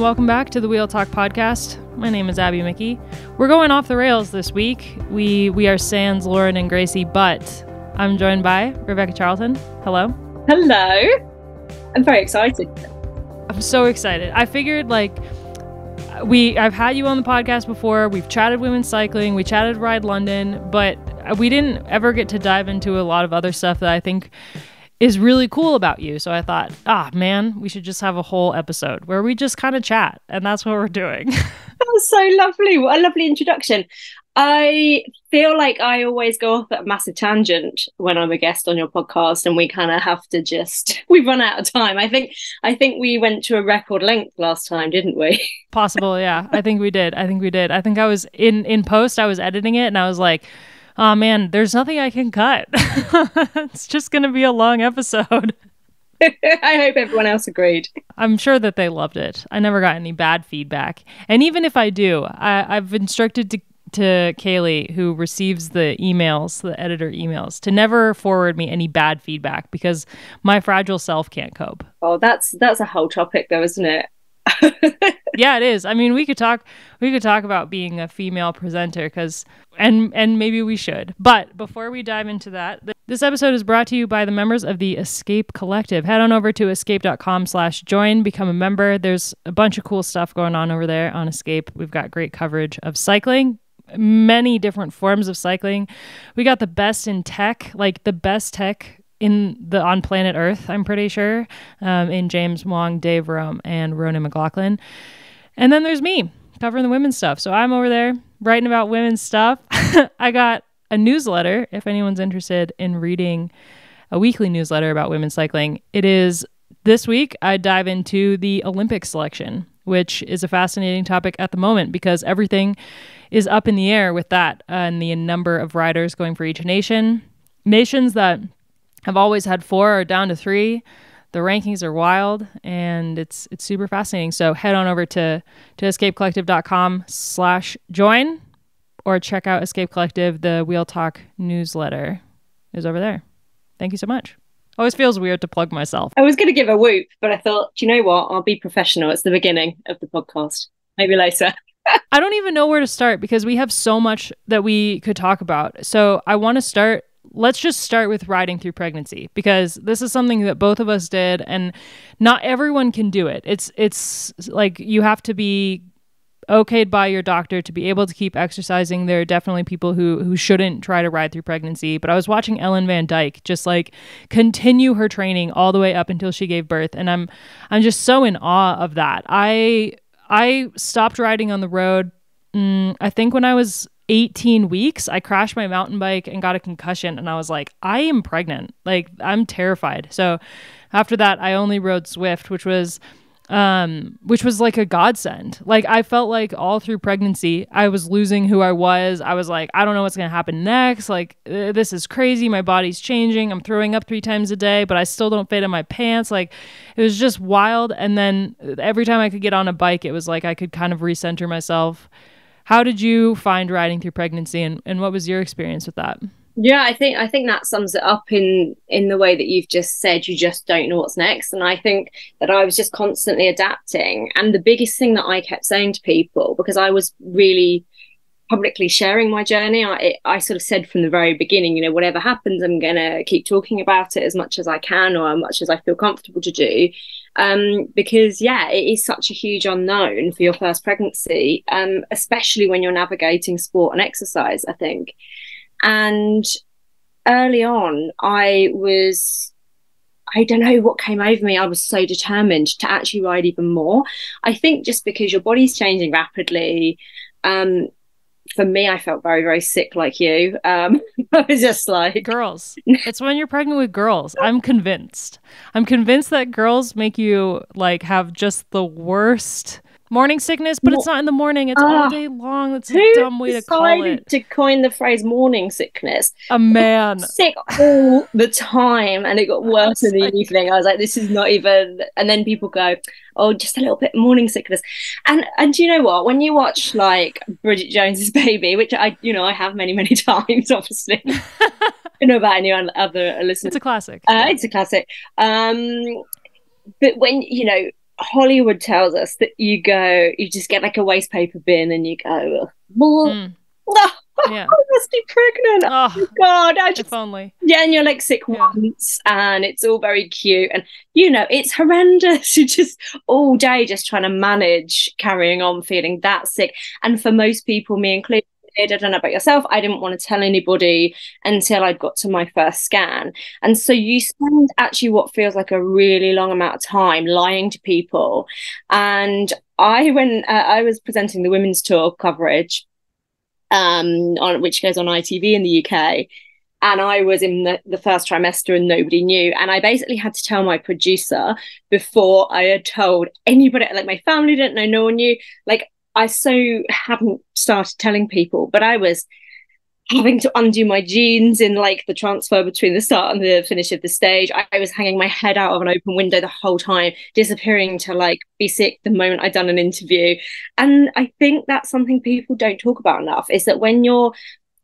And welcome back to the Wheel Talk podcast. My name is Abby Mickey. We're going off the rails this week. We we are Sans, Lauren, and Gracie, but I'm joined by Rebecca Charlton. Hello. Hello. I'm very excited. I'm so excited. I figured like we I've had you on the podcast before. We've chatted women's cycling. We chatted Ride London, but we didn't ever get to dive into a lot of other stuff that I think is really cool about you. So I thought, ah, man, we should just have a whole episode where we just kind of chat, and that's what we're doing. that was so lovely. What a lovely introduction. I feel like I always go off at a massive tangent when I'm a guest on your podcast, and we kind of have to just we run out of time. I think I think we went to a record length last time, didn't we? Possible, yeah. I think we did. I think we did. I think I was in in post. I was editing it, and I was like oh man, there's nothing I can cut. it's just going to be a long episode. I hope everyone else agreed. I'm sure that they loved it. I never got any bad feedback. And even if I do, I, have instructed to to Caley, who receives the emails, the editor emails, to never forward me any bad feedback because my fragile self can't cope. Oh, that's that's a whole topic though, isn't it? Yeah, it is. I mean, we could talk we could talk about being a female presenter cuz and and maybe we should. But before we dive into that, this episode is brought to you by the members of the Escape Collective. Head on over to escape.com/join, become a member. There's a bunch of cool stuff going on over there on Escape. We've got great coverage of cycling, many different forms of cycling. We got the best in tech, like the best tech in the on planet Earth, I'm pretty sure, um, in James Huang, Dave Rome, and Ronan McLaughlin. And then there's me covering the women's stuff. So I'm over there writing about women's stuff. I got a newsletter if anyone's interested in reading a weekly newsletter about women's cycling. It is this week I dive into the Olympic selection, which is a fascinating topic at the moment because everything is up in the air with that uh, and the number of riders going for each nation. Nations that have always had four or down to three. The rankings are wild and it's it's super fascinating. So head on over to to escapecollective.com slash join or check out Escape Collective. The Wheel Talk newsletter is over there. Thank you so much. Always feels weird to plug myself. I was going to give a whoop, but I thought, do you know what? I'll be professional. It's the beginning of the podcast. Maybe later. I don't even know where to start because we have so much that we could talk about. So I want to start let's just start with riding through pregnancy because this is something that both of us did and not everyone can do it. It's it's like you have to be okayed by your doctor to be able to keep exercising. There are definitely people who who shouldn't try to ride through pregnancy, but I was watching Ellen van Dijk just like continue her training all the way up until she gave birth and I'm I'm just so in awe of that. I I stopped riding on the road mm, I think when I was 18 weeks, I crashed my mountain bike and got a concussion. And I was like, I am pregnant. Like, I'm terrified. So after that, I only rode Zwift, which was um which was like a godsend. Like i felt like all through pregnancy i was losing who i was. I was like i don't know what's going to happen next. Like this is crazy. My body's changing. I'm throwing up three times a day but i still don't fit in my pants. Like it was just wild. And then every time i could get on a bike it was like i could kind of recenter myself how did you find riding through pregnancy and, and what was your experience with that? Yeah, I think I think that sums it up in in the way that you've just said you just don't know what's next. And I think that I was just constantly adapting. And the biggest thing that I kept saying to people because I was really publicly sharing my journey I I sort of said from the very beginning you know whatever happens I'm going to keep talking about it as much as I can or as much as I feel comfortable to do um, because yeah, it is such a huge unknown for your first pregnancy, um, especially when you're navigating sport and exercise. I think, and early on, I was. I don't know what came over me. I was so determined to actually ride even more. I think just because your body's changing rapidly, um, for me, I felt very, very sick like you. Um, I was just like girls. it's when you're pregnant with girls. I'm convinced. I'm convinced that girls make you like have just the worst morning sickness, but it's not in the morning. It's uh, all ah. day long. That's a dumb way to call it. To coin the phrase morning sickness, a man sick all the time, and it got worse in the like... evening. I was like, this is not even. And then people go, oh, just a little bit morning sickness, and and do you know what? When you watch like Bridget Jones's Baby, which I you know I have many many times, obviously. I don't know about any other listeners. It's a classic. Uh, it's a classic. Um, but when you know Hollywood tells us that you go, you just get like a waste paper bin and you go, more. Mm. yeah. I must be pregnant. Oh, oh God. I just, if only. Yeah, and you're like sick yeah. once and it's all very cute. And, you know, it's horrendous. You're just all day just trying to manage carrying on feeling that sick. And for most people, me included, I don't know about yourself. I didn't want to tell anybody until I'd got to my first scan. And so you spend actually what feels like a really long amount of time lying to people. And I, when uh, I was presenting the women's tour coverage, um, on which goes on ITV in the UK, and I was in the, the first trimester and nobody knew. And I basically had to tell my producer before I had told anybody, like my family didn't know, no one knew. Like I so hadn't started telling people, but I was having to undo my jeans in like the transfer between the start and the finish of the stage. I, I, was hanging my head out of an open window the whole time, disappearing to like be sick the moment I'd done an interview. And I think that's something people don't talk about enough is that when you're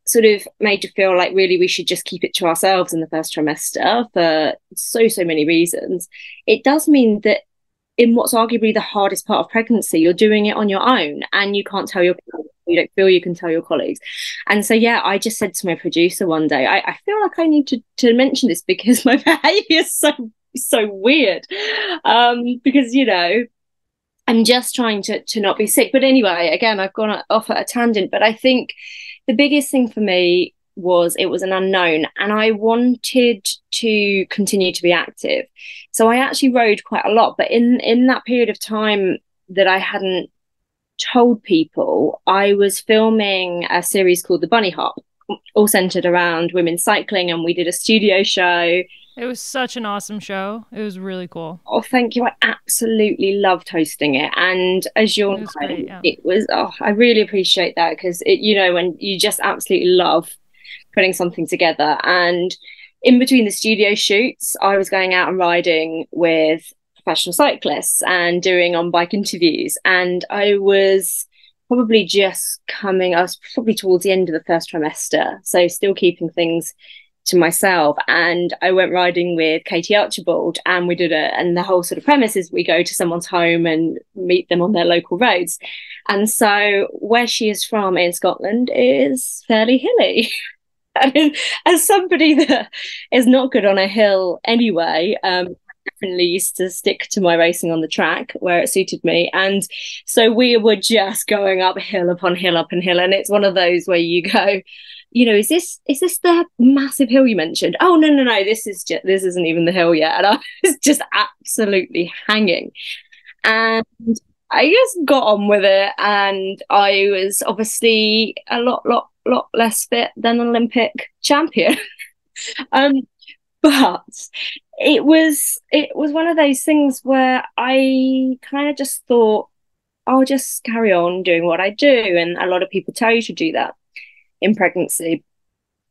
sort of made to feel like really we should just keep it to ourselves in the first trimester for so, so many reasons, it does mean that in what's arguably the hardest part of pregnancy, you're doing it on your own and you can't tell your you don't feel you can tell your colleagues. And so yeah, I just said to my producer one day, I, I feel like I need to to mention this because my behavior is so so weird. Um, because you know, I'm just trying to to not be sick. But anyway, again, I've gone off at a tangent, but I think the biggest thing for me was it was an unknown and I wanted to continue to be active. So I actually rode quite a lot, but in in that period of time that I hadn't told people, I was filming a series called The Bunny Hop, all centered around women cycling and we did a studio show. It was such an awesome show. It was really cool. Oh, thank you. I absolutely loved hosting it. And as you're it was, yeah. it was oh, I really appreciate that because it, you know, when you just absolutely love putting something together. And in between the studio shoots, I was going out and riding with professional cyclists and doing on bike interviews. And I was probably just coming, I was probably towards the end of the first trimester. So still keeping things to myself and I went riding with Katie Archibald and we did a and the whole sort of premise is we go to someone's home and meet them on their local roads. And so where she is from in Scotland is fairly hilly. I mean, as somebody that is not good on a hill anyway, um, definitely used to stick to my racing on the track where it suited me. And so we were just going up hill upon hill upon hill. And it's one of those where you go, you know, is this is this the massive hill you mentioned? Oh no, no, no, this is just this isn't even the hill yet. And I was just absolutely hanging. And I just got on with it and I was obviously a lot, lot lot less fit than an Olympic champion. um, but it was it was one of those things where I kind of just thought I'll just carry on doing what I do, and a lot of people tell you to do that in pregnancy.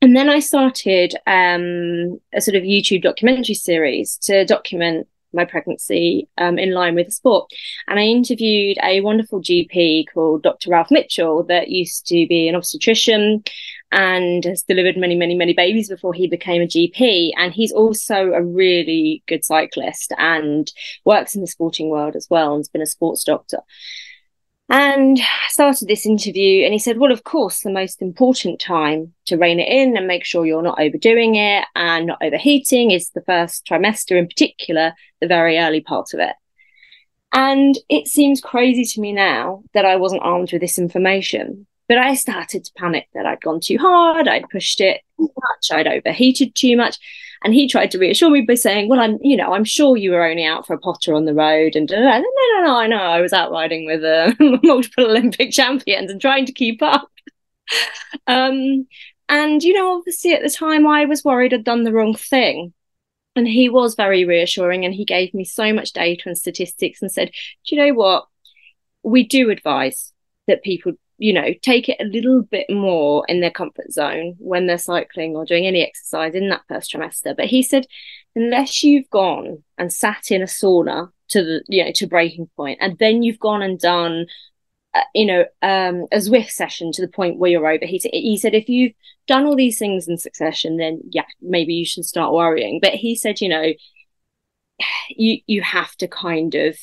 And then I started um, a sort of YouTube documentary series to document my pregnancy um, in line with the sport. And I interviewed a wonderful GP called Dr. Ralph Mitchell that used to be an obstetrician and has delivered many, many, many babies before he became a GP. And he's also a really good cyclist and works in the sporting world as well and has been a sports doctor. And started this interview, and he said, Well, of course, the most important time to rein it in and make sure you're not overdoing it and not overheating is the first trimester, in particular, the very early part of it. And it seems crazy to me now that I wasn't armed with this information. But I started to panic that I'd gone too hard, I'd pushed it too much, I'd overheated too much. And he tried to reassure me by saying, Well, I'm, you know, I'm sure you were only out for a potter on the road. And no, no, no, no, I know. I was out riding with uh, multiple Olympic champions and trying to keep up. um, and, you know, obviously at the time I was worried I'd done the wrong thing. And he was very reassuring and he gave me so much data and statistics and said, Do you know what? We do advise that people you know, take it a little bit more in their comfort zone when they're cycling or doing any exercise in that first trimester. But he said, unless you've gone and sat in a sauna to the, you know, to breaking point, and then you've gone and done, uh, you know, um, a Zwift session to the point where you're overheating. He said, if you've done all these things in succession, then yeah, maybe you should start worrying. But he said, you know, you you have to kind of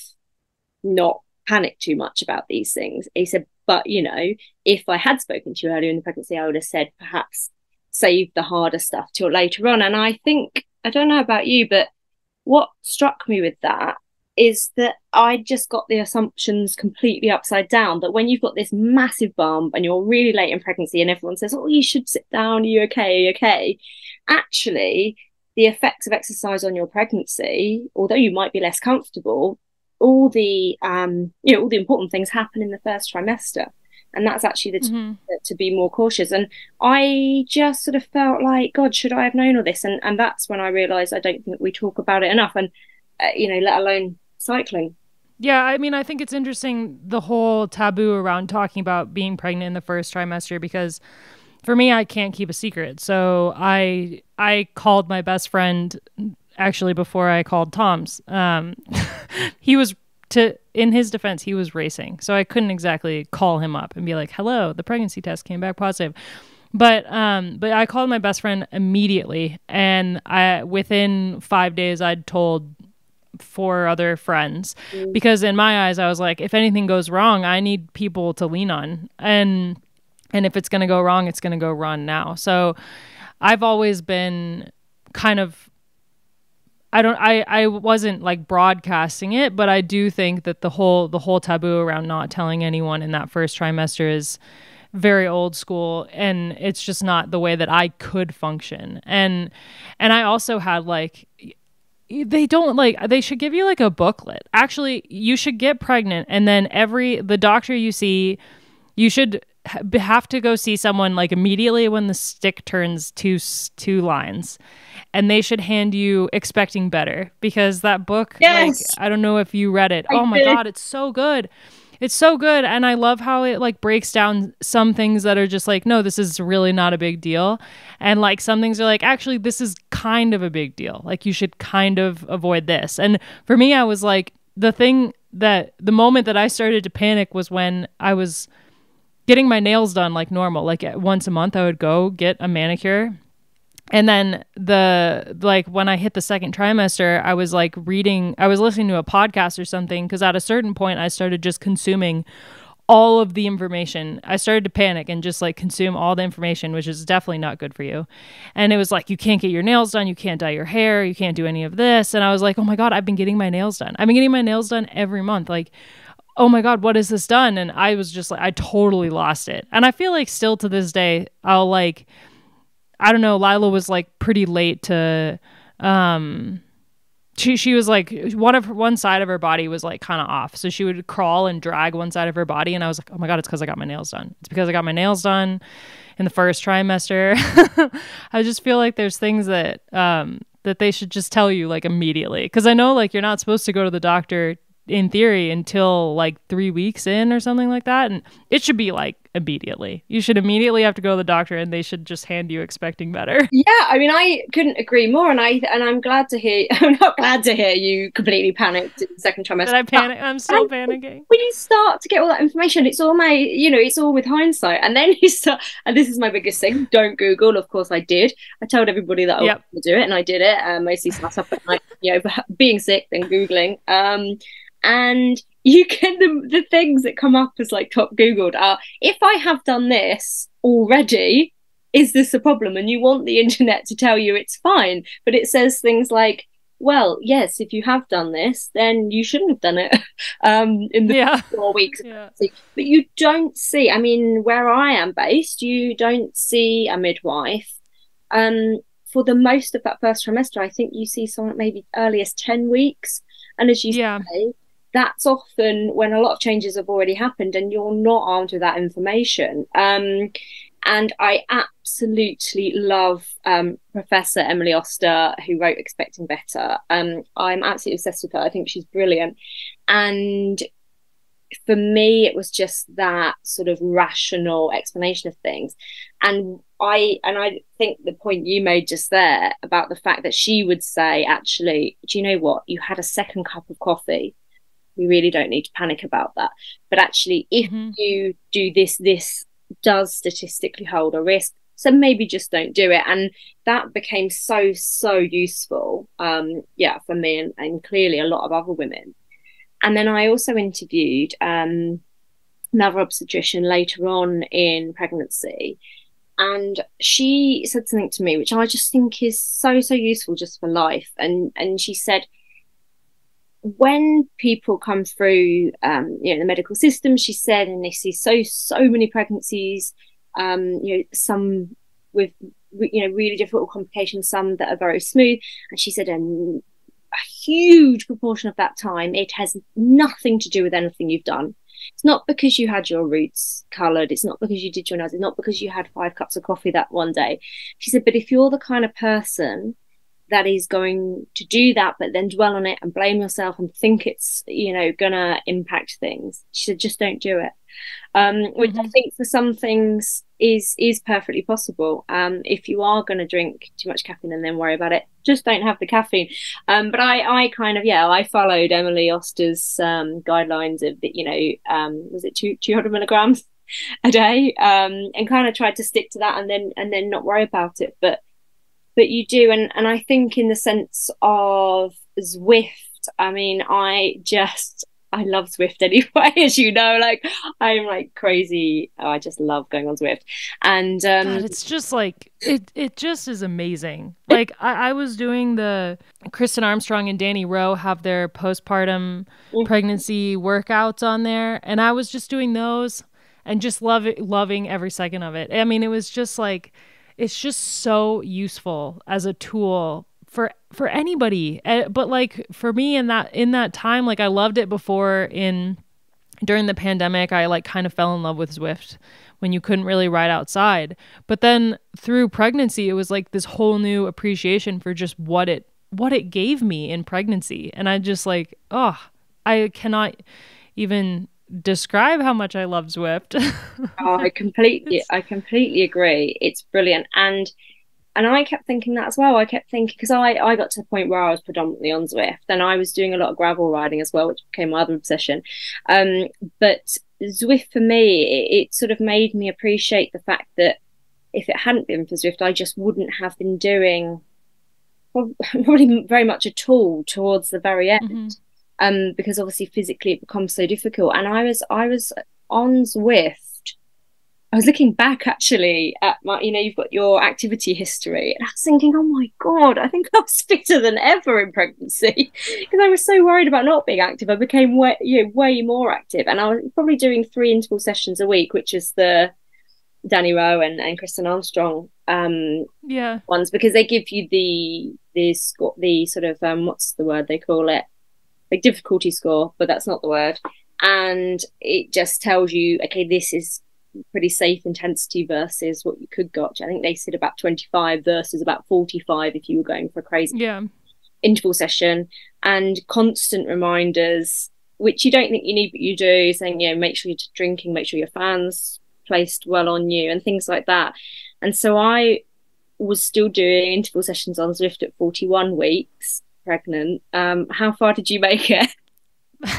not panic too much about these things. He said, but you know, if I had spoken to you earlier in the pregnancy, I would have said perhaps save the harder stuff till later on. And I think, I don't know about you, but what struck me with that is that I just got the assumptions completely upside down. That when you've got this massive bump and you're really late in pregnancy and everyone says, Oh, you should sit down, are you okay? Are you okay? Actually, the effects of exercise on your pregnancy, although you might be less comfortable, all the um, you know, all the important things happen in the first trimester. And that's actually the t- mm-hmm. to be more cautious. And I just sort of felt like, God, should I have known all this? And and that's when I realised I don't think we talk about it enough. And uh, you know, let alone cycling. Yeah, I mean, I think it's interesting the whole taboo around talking about being pregnant in the first trimester because for me, I can't keep a secret. So I I called my best friend actually before I called Tom's. Um, he was to in his defense, he was racing, so I couldn't exactly call him up and be like, "Hello, the pregnancy test came back positive." But um, but I called my best friend immediately, and I within five days I'd told four other friends mm. because in my eyes I was like if anything goes wrong I need people to lean on and and if it's going to go wrong it's going to go wrong now so I've always been kind of I don't I I wasn't like broadcasting it but I do think that the whole the whole taboo around not telling anyone in that first trimester is very old school and it's just not the way that I could function. And and I also had like they don't like they should give you like a booklet. Actually you should get pregnant and then every the doctor you see you should have to go see someone like immediately when the stick turns two two lines. And they should hand you expecting better because that book yes. like i don't know if you read it. I oh my did. god it's so good. It's so good. And i love how it like breaks down some things that are just like no this is really not a big deal. And like some things are like actually this is kind of a big deal. Like you should kind of avoid this. And for me i was like the thing that the moment that i started to panic was when i was getting my nails done like normal. Like once a month i would go get a manicure. And then the like when i hit the second trimester i was like reading i was listening to a podcast or something because at a certain point i started just consuming all of the information. I started to panic and just like consume all the information which is definitely not good for you. And it was like you can't get your nails done you can't dye your hair you can't do any of this. And i was like oh my god i've been getting my nails done. I've been getting my nails done every month. Like oh my god what has this done and i was just like i totally lost it and i feel like still to this day i'll like I don't know, Lila was like pretty late to um she she was like one of her, one side of her body was like kind of off. So she would crawl and drag one side of her body and I was like, "Oh my god, it's cuz I got my nails done." It's because I got my nails done in the first trimester. I just feel like there's things that um that they should just tell you like immediately cuz I know like you're not supposed to go to the doctor in theory until like 3 weeks in or something like that and it should be like immediately. You should immediately have to go to the doctor and they should just hand you expecting better. Yeah, I mean I couldn't agree more and I and I'm glad to hear I'm not glad to hear you completely panicked in the second trimester. Did I panic I'm still panicking. When you start to get all that information, it's all my you know, it's all with hindsight. And then you start and this is my biggest thing, don't Google. Of course I did. I told everybody that I yep. was do it and I did it. Um, mostly sat up at night, you know, being sick and Googling. Um and you get the, the things that come up as like top googled are if i have done this already is this a problem and you want the internet to tell you it's fine but it says things like well yes if you have done this then you shouldn't have done it um in the yeah. four weeks yeah. but you don't see i mean where i am based you don't see a midwife um for the most of that first trimester i think you see someone maybe earliest 10 weeks and as you yeah. say that's often when a lot of changes have already happened and you're not armed with that information. Um, and I absolutely love um, Professor Emily Oster, who wrote Expecting Better. Um, I'm absolutely obsessed with her. I think she's brilliant. And for me, it was just that sort of rational explanation of things. And I and I think the point you made just there about the fact that she would say, actually, do you know what? You had a second cup of coffee we really don't need to panic about that. But actually, if mm-hmm. you do this, this does statistically hold a risk. So maybe just don't do it. And that became so, so useful. Um, yeah, for me and, and clearly a lot of other women. And then I also interviewed um, another obstetrician later on in pregnancy. And she said something to me, which I just think is so, so useful just for life. And, and she said, when people come through um, you know the medical system she said and they see so so many pregnancies um, you know some with you know really difficult complications some that are very smooth. And she said um, a huge proportion of that time it has nothing to do with anything you've done. It's not because you had your roots colored. It's not because you did your nails. It's not because you had five cups of coffee that one day. She said but if you're the kind of person that is going to do that, but then dwell on it and blame yourself and think it's, you know, gonna impact things. She said, just don't do it. Um, which mm-hmm. I think for some things is is perfectly possible. Um, if you are going to drink too much caffeine and then worry about it, just don't have the caffeine. Um, but I, I kind of, yeah, I followed Emily Oster's um, guidelines of, you know, um, was it two, 200 milligrams a day, um, and kind of tried to stick to that and then and then not worry about it. But but you do and and i think in the sense of zwift i mean i just I love Zwift anyway, as you know. Like I'm like crazy. Oh, I just love going on Zwift, and um, God, it's just like it. It just is amazing. Like I, I was doing the Kristin Armstrong and Dani Rowe have their postpartum mm-hmm. pregnancy workouts on there, and I was just doing those and just love it, loving every second of it. I mean, it was just like it's just so useful as a tool for for anybody. Uh, but like for me in that in that time like i loved it before in during the pandemic i like kind of fell in love with zwift when you couldn't really ride outside. But then through pregnancy it was like this whole new appreciation for just what it what it gave me in pregnancy. And i just like oh i cannot even describe how much I love Zwift. oh, I completely, I completely agree. It's brilliant, and and I kept thinking that as well. I kept thinking because I I got to the point where I was predominantly on Zwift, and I was doing a lot of gravel riding as well, which became my other obsession. Um, but Zwift for me, it, it sort of made me appreciate the fact that if it hadn't been for Zwift, I just wouldn't have been doing probably very much at all towards the very end. Mm-hmm um, because obviously physically it becomes so difficult. And I was I was on Zwift. I was looking back actually at my, you know, you've got your activity history, and I was thinking, oh my god, I think I was fitter than ever in pregnancy because I was so worried about not being active. I became way, you know, way more active, and I was probably doing three interval sessions a week, which is the Dani Rowe and, and Kristin Armstrong um yeah ones because they give you the the the sort of um what's the word they call it like difficulty score, but that's not the word. And it just tells you, okay, this is pretty safe intensity versus what you could got. I think they said about 25 versus about 45 if you were going for a crazy yeah. interval session and constant reminders, which you don't think you need, but you do, saying, you know, make sure you're drinking, make sure your fans placed well on you and things like that. And so I was still doing interval sessions on Zwift at 41 weeks pregnant. Um, how far did you make it?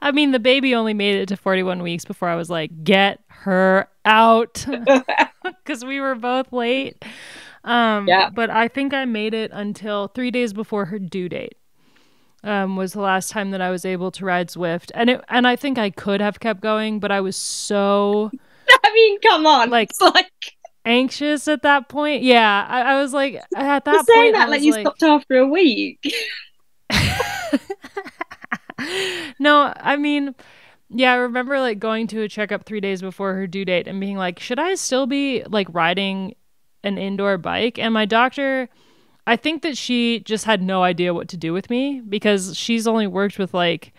I mean, the baby only made it to 41 weeks before I was like, get her out. Because we were both late. Um, yeah. But I think I made it until three days before her due date. Um, was the last time that I was able to ride Zwift, and it, and I think I could have kept going, but I was so. I mean, come on, like, like anxious at that point. Yeah, I, I was like, at that You're point, saying that like you like... stopped after a week. no, I mean, yeah, I remember like going to a checkup three days before her due date and being like, should I still be like riding an indoor bike? And my doctor, I think that she just had no idea what to do with me because she's only worked with like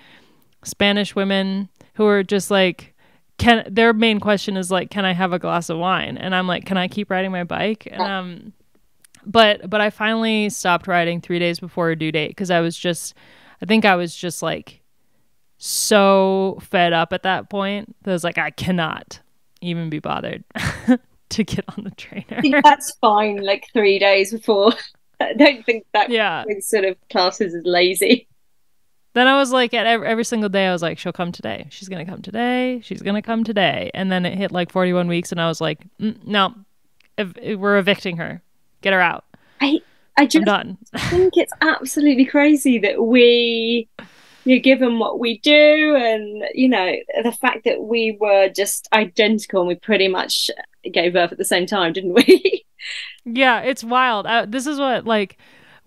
Spanish women who are just like can their main question is like can i have a glass of wine? And i'm like can i keep riding my bike? And um but but i finally stopped riding three days before a due date because i was just i think i was just like so fed up at that point that i was like i cannot even be bothered to get on the trainer. That's fine like three days before. I don't think that yeah. sort of classes is lazy then I was like, at every, every, single day, I was like, she'll come today. She's gonna come today. She's gonna come today. And then it hit like 41 weeks, and I was like, mm, no, ev- we're evicting her. Get her out. I I just think it's absolutely crazy that we you given what we do and you know the fact that we were just identical and we pretty much gave birth at the same time didn't we yeah it's wild uh, this is what like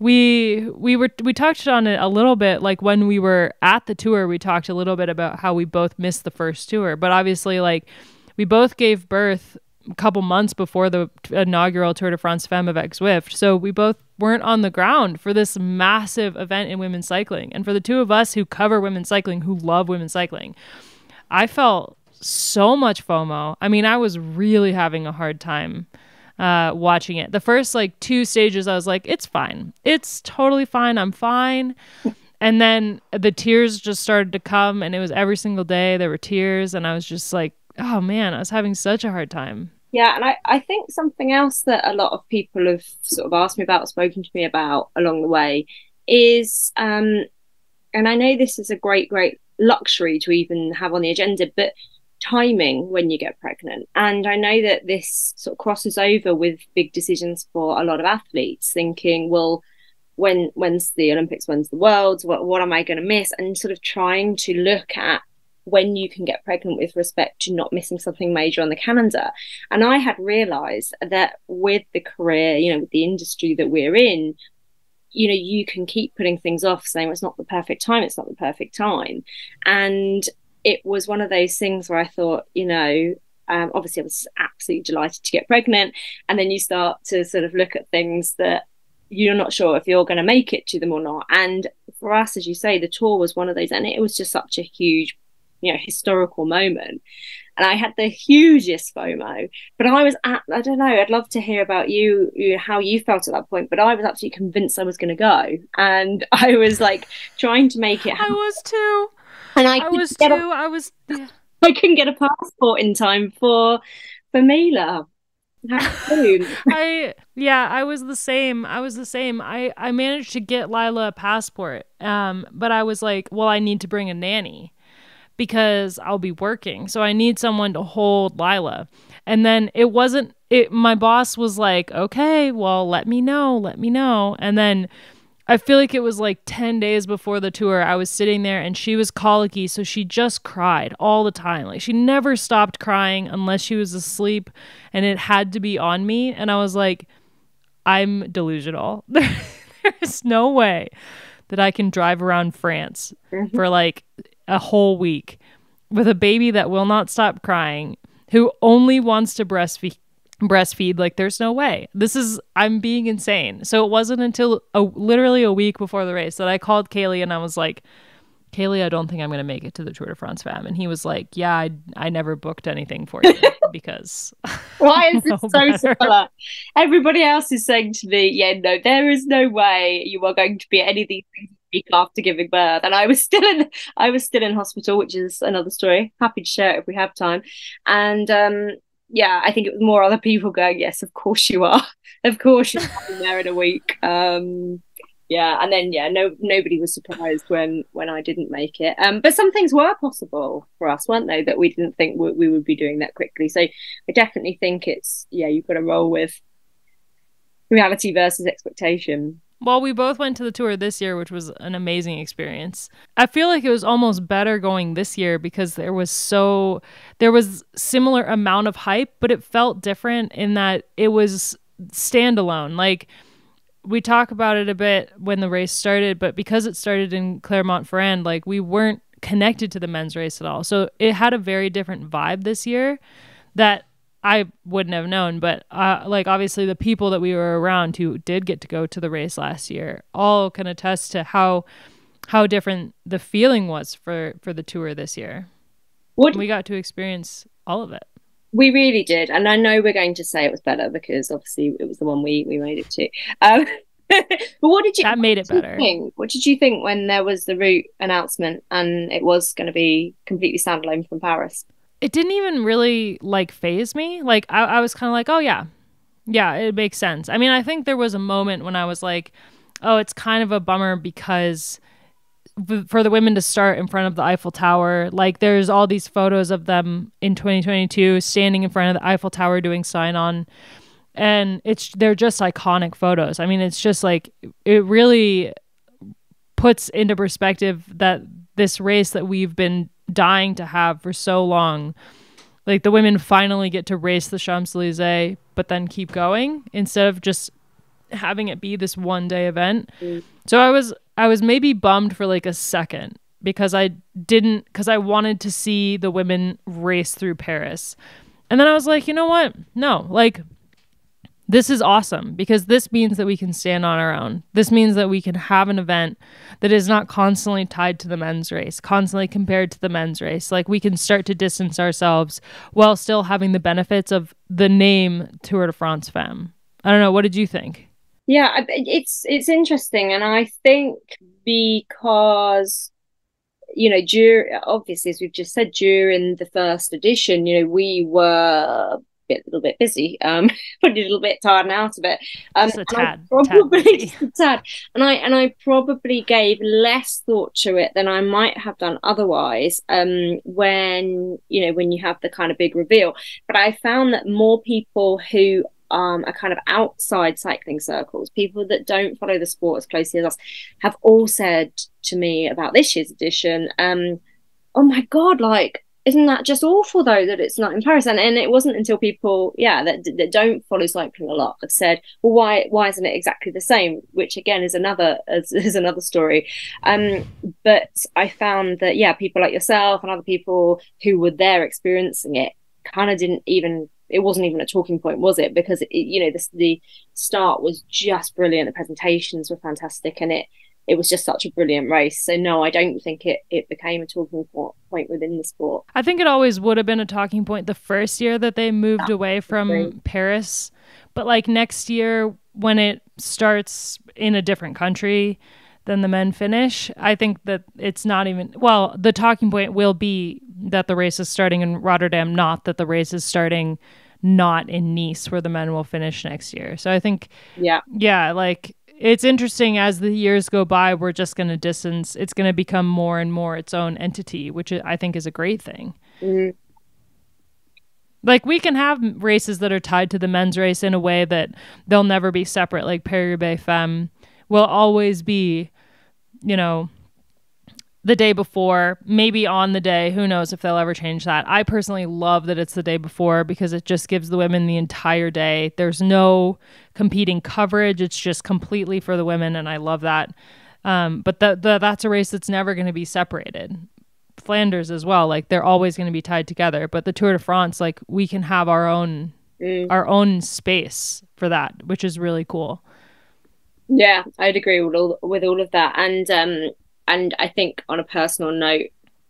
we we were we touched on it a little bit like when we were at the tour we talked a little bit about how we both missed the first tour but obviously like we both gave birth a couple months before the inaugural Tour de France Femmes avec Zwift. So we both weren't on the ground for this massive event in women's cycling. And for the two of us who cover women's cycling, who love women's cycling, I felt so much FOMO. I mean, I was really having a hard time uh, watching it. The first like two stages, I was like, it's fine. It's totally fine. I'm fine. And then the tears just started to come, and it was every single day there were tears. And I was just like, oh man, I was having such a hard time. Yeah, and I, I think something else that a lot of people have sort of asked me about, spoken to me about along the way is, um, and I know this is a great, great luxury to even have on the agenda, but timing when you get pregnant. And I know that this sort of crosses over with big decisions for a lot of athletes, thinking, well, when when's the Olympics, when's the Worlds, what what am I going to miss? And sort of trying to look at when you can get pregnant with respect to not missing something major on the calendar. And I had realized that with the career, you know, with the industry that we're in, you know, you can keep putting things off, saying well, it's not the perfect time, it's not the perfect time. And it was one of those things where I thought, you know, um, obviously I was absolutely delighted to get pregnant. And then you start to sort of look at things that you're not sure if you're going to make it to them or not. And for us, as you say, the tour was one of those, and it was just such a huge you know historical moment and I had the hugest FOMO. But I was at, I don't know, I'd love to hear about you, you how you felt at that point. But I was absolutely convinced I was going to go. And I was like trying to make it happen. I was too. And I, I was too. A, I was. Yeah. I couldn't get a passport in time for, for Mila. I yeah, I was the same. I was the same. I I managed to get Lila a passport. Um, but I was like, well, I need to bring a nanny because I'll be working. So I need someone to hold Lila. And then it wasn't it my boss was like, "Okay, well, let me know, let me know." And then I feel like it was like 10 days before the tour. I was sitting there and she was colicky, so she just cried all the time. Like she never stopped crying unless she was asleep and it had to be on me. And I was like, I'm delusional. There's no way that I can drive around France mm-hmm. for like a whole week with a baby that will not stop crying, who only wants to breastfeed breastfeed like there's no way. This is i'm being insane. So it wasn't until a, literally a week before the race that i called Caley and i was like Caley i don't think i'm going to make it to the tour de france Femmes. And he was like yeah i, I never booked anything for you because why is this so similar? Everybody else is saying to me yeah no there is no way you are going to be at any of these things week after giving birth. And i was still in i was still in hospital which is another story. Happy to share it if we have time. And um yeah i think it was more other people going yes of course you are. Of course you're there in a week. Um yeah and then yeah no nobody was surprised when when i didn't make it. Um but some things were possible for us weren't they that we didn't think we, we would be doing that quickly. So i definitely think it's yeah you've got to roll with reality versus expectation well, we both went to the tour this year, which was an amazing experience. I feel like it was almost better going this year because there was so there was similar amount of hype, but it felt different in that it was standalone. Like we talk about it a bit when the race started, but because it started in Clermont-Ferrand, like we weren't connected to the men's race at all. So it had a very different vibe this year that I wouldn't have known, but uh, like obviously the people that we were around who did get to go to the race last year all can attest to how how different the feeling was for for the tour this year. What we got to experience all of it. We really did, and I know we're going to say it was better because obviously it was the one we we made it to. Um, but what did you that made it better? Think? What did you think when there was the route announcement and it was going to be completely standalone from Paris? It didn't even really like phase me. Like I, I was kind of like, oh yeah, yeah, it makes sense. I mean, I think there was a moment when I was like, oh, it's kind of a bummer because for the women to start in front of the Eiffel Tower, like there's all these photos of them in 2022 standing in front of the Eiffel Tower doing sign on and it's they're just iconic photos. I mean, it's just like it really puts into perspective that this race that we've been dying to have for so long. Like the women finally get to race the Champs Elysees, but then keep going instead of just having it be this one day event. Mm. So I was I was maybe bummed for like a second because I didn't because I wanted to see the women race through Paris. And then I was like, you know what? No, like this is awesome because this means that we can stand on our own. This means that we can have an event that is not constantly tied to the men's race, constantly compared to the men's race. Like we can start to distance ourselves while still having the benefits of the name Tour de France Femmes. I don't know. What did you think? Yeah, it's it's interesting, and I think because you know, during obviously as we've just said during the first edition, you know, we were a little bit busy, um, probably a little bit tired and out of it. Um, Just a tad, probably tad, tad, and I and I probably gave less thought to it than I might have done otherwise. Um, when you know when you have the kind of big reveal, but I found that more people who um, are kind of outside cycling circles, people that don't follow the sport as closely as us, have all said to me about this year's edition, um, "Oh my god, like isn't that just awful though that it's not in Paris? And and it wasn't until people, yeah, that that don't follow cycling a lot have said, well, why why isn't it exactly the same? Which again is another is, is another story. Um, but I found that yeah, people like yourself and other people who were there experiencing it kind of didn't even it wasn't even a talking point was it because it, you know the, the start was just brilliant the presentations were fantastic and it it was just such a brilliant race. So no, I don't think it it became a talking point within the sport. I think it always would have been a talking point the first year that they moved away from great. Paris, but like next year when it starts in a different country than the men finish, I think that it's not even well, the talking point will be that the race is starting in Rotterdam, not that the race is starting not in Nice where the men will finish next year. So I think yeah. Yeah, like it's interesting as the years go by, we're just going to distance. It's going to become more and more its own entity, which I think is a great thing. Mm-hmm. Like we can have races that are tied to the men's race in a way that they'll never be separate. Like Paris Femme will always be, you know, the day before, maybe on the day. Who knows if they'll ever change that? I personally love that it's the day before because it just gives the women the entire day. There's no competing coverage, it's just completely for the women, and I love that. Um, but the, the, that's a race that's never going to be separated. Flanders as well, like they're always going to be tied together. But the Tour de France, like we can have our own mm. our own space for that, which is really cool. Yeah, I'd agree with all with all of that. And um, and I think on a personal note,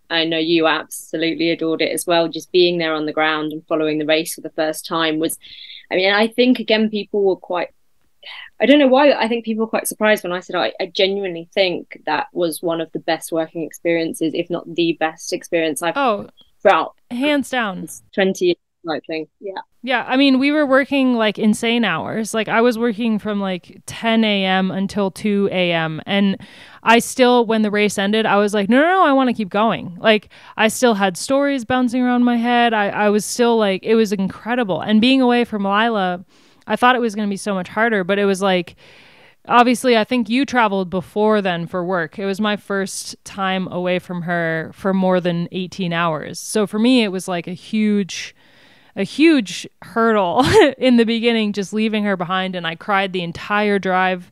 I know you absolutely adored it as well. Just being there on the ground and following the race for the first time was, I mean, I think again, people were quite, I don't know why, I think people were quite surprised when I said I, I genuinely think that was one of the best working experiences, if not the best experience I've oh, felt. Hands down. 20 years cycling. Yeah. Yeah. I mean, we were working like insane hours. Like I was working from like 10 a.m. until 2 a.m. And I still, when the race ended, I was like, no, no, no, I want to keep going. Like I still had stories bouncing around my head. I, I was still like, it was incredible. And being away from Lila, I thought it was going to be so much harder, but it was like, obviously i think you traveled before then for work it was my first time away from her for more than 18 hours so for me it was like a huge a huge hurdle in the beginning, just leaving her behind. And I cried the entire drive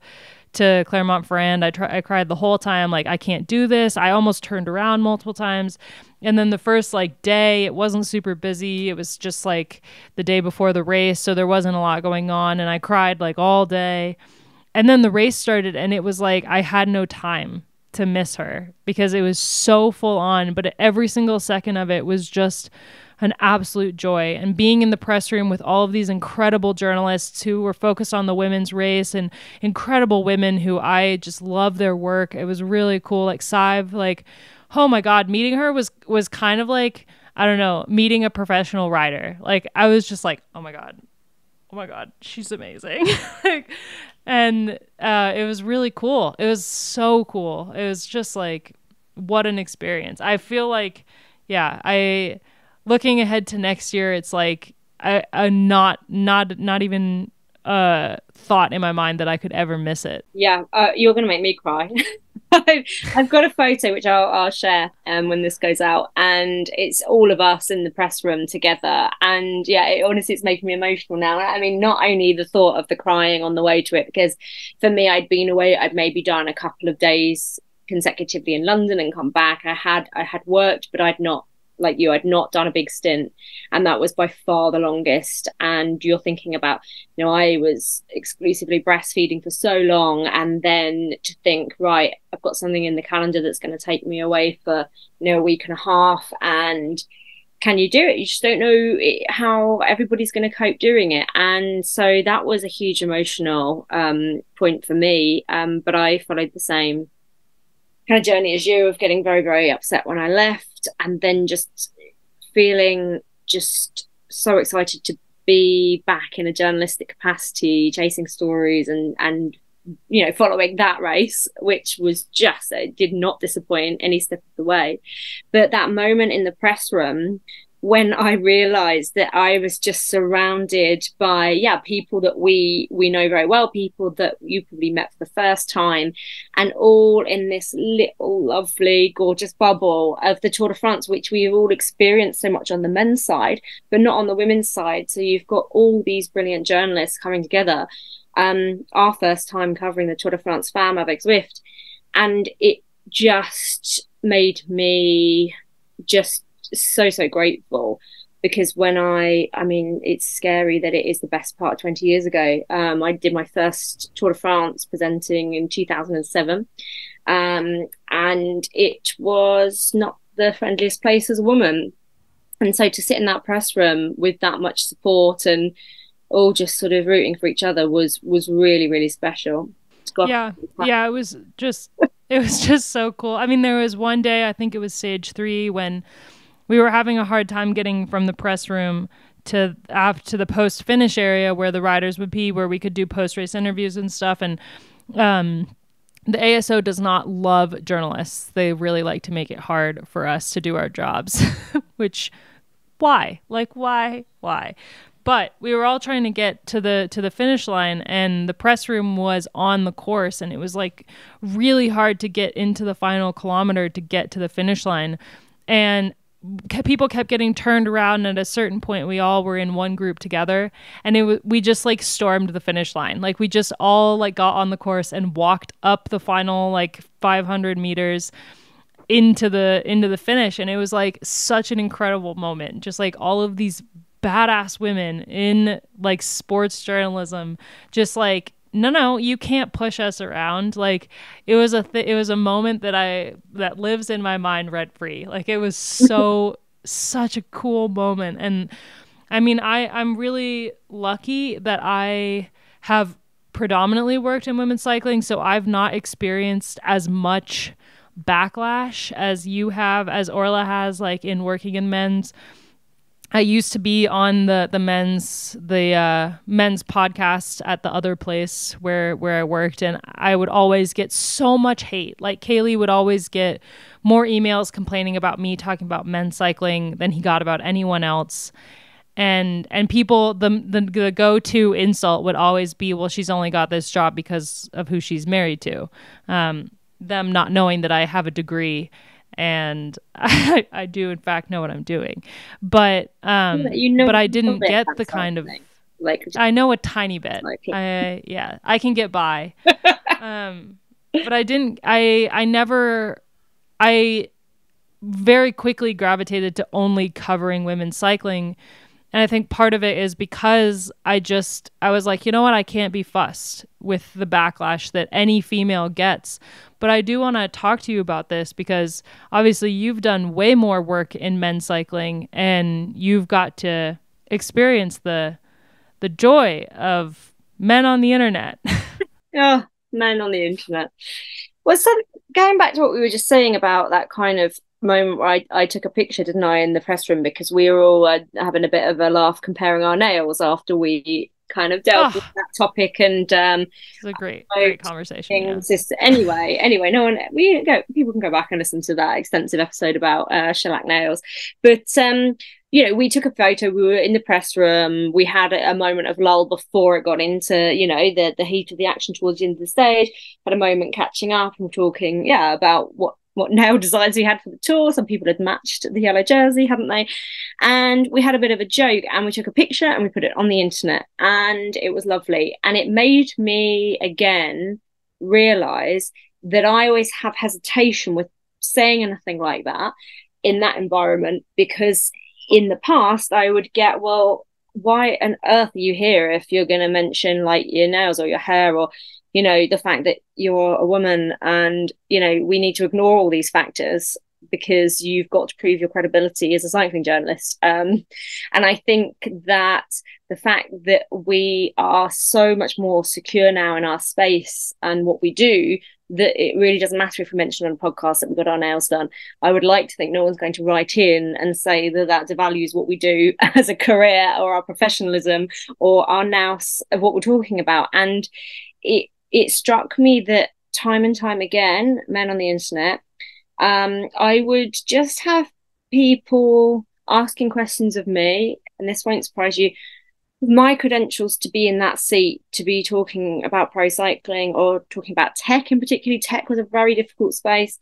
to Clermont-Ferrand. I, try, I cried the whole time, like, I can't do this. I almost turned around multiple times. And then the first like day, it wasn't super busy. It was just like the day before the race. So there wasn't a lot going on. And I cried like all day. And then the race started, and it was like I had no time to miss her because it was so full on. But every single second of it was just an absolute joy. And being in the press room with all of these incredible journalists who were focused on the women's race and incredible women who I just love their work. It was really cool. Like Sadhbh, like, oh my God, meeting her was was kind of like, I don't know, meeting a professional rider. Like I was just like, oh my God. Oh my God, she's amazing. like, and uh, it was really cool. It was so cool. It was just like, what an experience. I feel like, yeah, I looking ahead to next year, it's like a, not not not even a thought in my mind that I could ever miss it. Yeah, uh, you're gonna make me cry. I've got a photo which I'll, I'll share um, when this goes out, and it's all of us in the press room together. And yeah, it, honestly, it's making me emotional now. I mean, not only the thought of the crying on the way to it, because for me, I'd been away, I'd maybe done a couple of days consecutively in London and come back. I had I had worked, but I'd not like you, I'd not done a big stint, and that was by far the longest. And you're thinking about, you know, I was exclusively breastfeeding for so long, and then to think, right, I've got something in the calendar that's going to take me away for you know a week and a half, and can you do it? You just don't know how everybody's going to cope doing it. And so that was a huge emotional um, point for me. Um, but I followed the same kind of journey as you of getting very, very upset when I left and then just feeling just so excited to be back in a journalistic capacity, chasing stories and and you know following that race, which was just it did not disappoint any step of the way. But that moment in the press room when I realized that I was just surrounded by, yeah, people that we, we know very well, people that you probably met for the first time and all in this little lovely, gorgeous bubble of the Tour de France, which we've all experienced so much on the men's side, but not on the women's side. So you've got all these brilliant journalists coming together. Um, our first time covering the Tour de France Femmes avec Zwift. And it just made me just so so grateful because when I, I mean, it's scary that it is the best part 20 years ago. Um, I did my first Tour de France presenting in 2007. Um, and it was not the friendliest place as a woman. And so to sit in that press room with that much support and all just sort of rooting for each other was, was really, really special. yeah. Yeah. It was just, it was just so cool. I mean, there was one day, I think it was stage three when, we were having a hard time getting from the press room to up to the post finish area where the riders would be, where we could do post race interviews and stuff. And um, the ASO does not love journalists. They really like to make it hard for us to do our jobs, which why? Like why? Why? But we were all trying to get to the to the finish line and the press room was on the course and it was like really hard to get into the final kilometer to get to the finish line. And people kept getting turned around and at a certain point we all were in one group together and it we just like stormed the finish line. Like we just all like got on the course and walked up the final like 500 meters into the into the finish and it was like such an incredible moment. Just like all of these badass women in like sports journalism just like no no you can't push us around. Like it was a th- it was a moment that i that lives in my mind rent free like it was so such a cool moment. And i mean i i'm really lucky that i have predominantly worked in women's cycling so i've not experienced as much backlash as you have as orla has like in working in men's I used to be on the the men's the uh, men's podcast at the other place where where I worked, and I would always get so much hate. Like Caley would always get more emails complaining about me talking about men's cycling than he got about anyone else. And and people the the, the go to insult would always be, well, she's only got this job because of who she's married to. Um, them not knowing that I have a degree and I, I do in fact know what I'm doing, but um, you know, but I didn't get the kind of like I know a tiny bit. I yeah, I can get by, um, but I didn't. I I never. I very quickly gravitated to only covering women's cycling and I think part of it is because I just, I was like, you know what? I can't be fussed with the backlash that any female gets. But I do want to talk to you about this because obviously you've done way more work in men's cycling and you've got to experience the the joy of men on the internet. oh, men on the internet. Well, so going back to what we were just saying about that kind of moment where I, I took a picture, didn't I, in the press room because we were all uh, having a bit of a laugh comparing our nails after we kind of dealt oh. into that topic and um it's a great great conversation yeah. anyway anyway no one we go people can go back and listen to that extensive episode about uh shellac nails but um you know, we took a photo. We were in the press room. We had a, a, moment of lull before it got into, you know, the the heat of the action towards the end of the stage. Had a moment catching up and talking, yeah, about what what nail designs we had for the tour. Some people had matched the yellow jersey, hadn't they? And we had a bit of a joke and we took a picture and we put it on the internet and it was lovely. And it made me again realize that I always have hesitation with saying anything like that in that environment because in the past I would get, well, why on earth are you here if you're going to mention like your nails or your hair or you know the fact that you're a woman and you know we need to ignore all these factors because you've got to prove your credibility as a cycling journalist um, and i think that the fact that we are so much more secure now in our space and what we do that it really doesn't matter if we mention on a podcast that we got our nails done. I would like to think no one's going to write in and say that that devalues what we do as a career or our professionalism or our nous of what we're talking about. And it it struck me that time and time again, men on the internet, um, I would just have people asking questions of me, and this won't surprise you. My credentials to be in that seat, to be talking about pro cycling or talking about tech in particular, tech was a very difficult space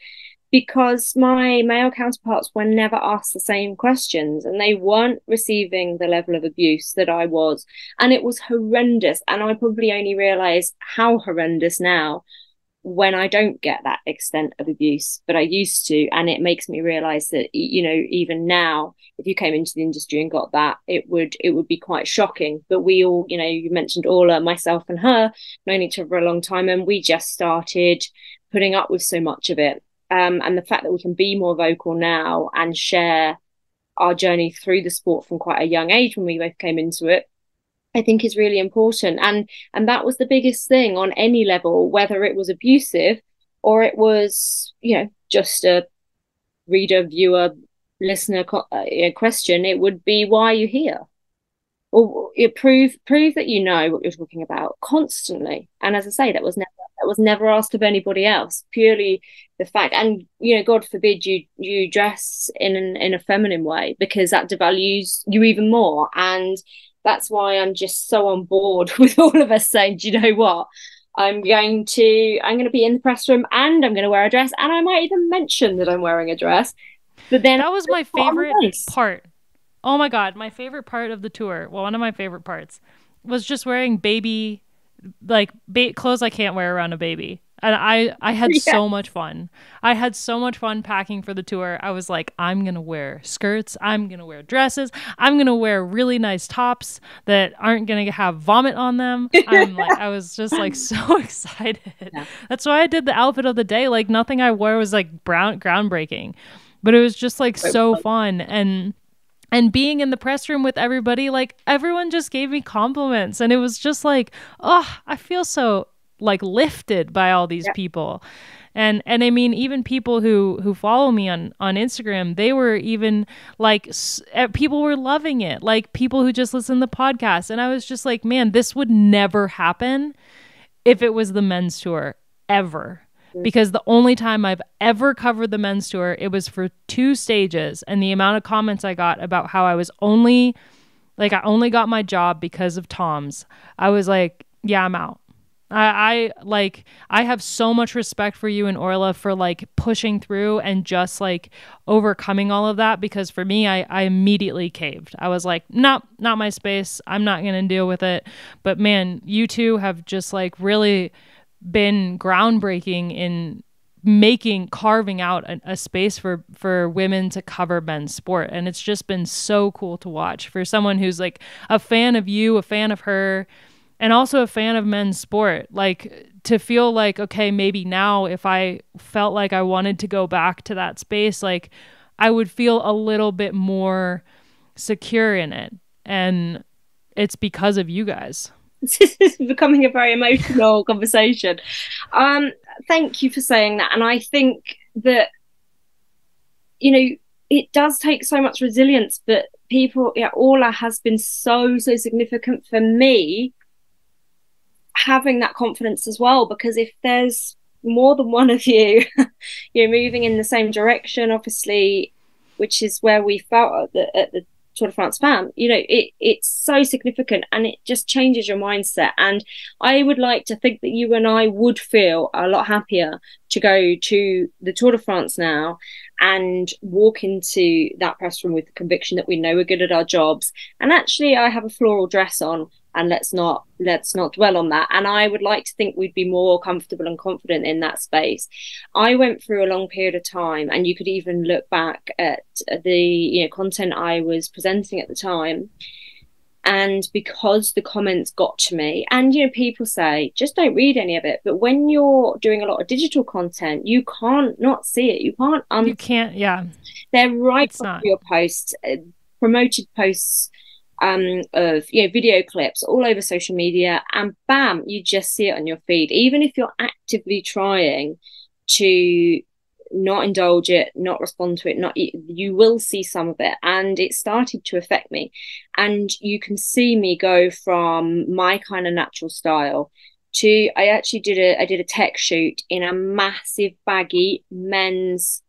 because my male counterparts were never asked the same questions and they weren't receiving the level of abuse that I was. And it was horrendous. And I probably only realize how horrendous now when I don't get that extent of abuse, but I used to. And it makes me realize that, you know, even now, if you came into the industry and got that, it would, it would be quite shocking. But we all, you know, you mentioned Orla, myself and her, known each other for a long time, and we just started putting up with so much of it um, and the fact that we can be more vocal now and share our journey through the sport from quite a young age when we both came into it i think is really important. And and that was the biggest thing on any level whether it was abusive or it was you know just a reader viewer listener uh, question it would be why are you here or prove prove that you know what you're talking about constantly. And as i say that was never that was never asked of anybody else. Purely the fact and you know god forbid you you dress in an, in a feminine way because that devalues you even more. And that's why i'm just so on board with all of us saying do you know what? I'm going to i'm going to be in the press room and i'm going to wear a dress and i might even mention that i'm wearing a dress. But then that was my favorite part oh my god my favorite part of the tour well one of my favorite parts was just wearing baby like ba- clothes I can't wear around a baby. And I I had yeah. so much fun. I had so much fun packing for the tour. I was like, I'm gonna wear skirts. I'm gonna wear dresses. I'm gonna wear really nice tops that aren't gonna have vomit on them. I'm like, I was just like so excited. Yeah. That's why I did the outfit of the day. Like nothing I wore was like brown groundbreaking, but it was just like so fun and and being in the press room with everybody like everyone just gave me compliments. And it was just like oh i feel so like lifted by all these yeah. people. And and i mean even people who who follow me on on instagram they were even like eh, people were loving it. Like people who just listen to the podcast. And i was just like man this would never happen if it was the men's tour ever Mm. because the only time I've ever covered the men's tour, it was for two stages. And the amount of comments I got about how I was only, like, I only got my job because of Tom's, I was like, yeah, I'm out. I, I like I have so much respect for you and Orla for like pushing through and just like overcoming all of that because for me I, I immediately caved. I was like, nope, not my space. I'm not gonna deal with it. But man, you two have just like really been groundbreaking in making carving out a, a, space for for women to cover men's sport. And it's just been so cool to watch for someone who's like a fan of you a fan of her and also a fan of men's sport. Like to feel like okay maybe now if i felt like i wanted to go back to that space like i would feel a little bit more secure in it. And it's because of you guys this is becoming a very emotional conversation. Um, thank you for saying that. And I think that, you know, it does take so much resilience, but people, yeah, Orla has been so, so significant for me having that confidence as well because if there's more than one of you you're moving in the same direction obviously which is where we felt at the, at the Tour de France Femmes, you know, it it's so significant and it just changes your mindset. And I would like to think that you and I would feel a lot happier to go to the Tour de France now and walk into that press room with the conviction that we know we're good at our jobs. And actually, I have a floral dress on and let's not let's not dwell on that. And i would like to think we'd be more comfortable and confident in that space. I went through a long period of time and you could even look back at the you know content i was presenting at the time. And because the comments got to me and you know people say just don't read any of it. But when you're doing a lot of digital content you can't not see it. You can't un- you can't yeah. They're right on your posts uh, promoted posts um, of you know video clips all over social media, and bam, you just see it on your feed. Even if you're actively trying to not indulge it, not respond to it, not you will see some of it, and it started to affect me. And you can see me go from my kind of natural style to I actually did a I did a tech shoot in a massive baggy men's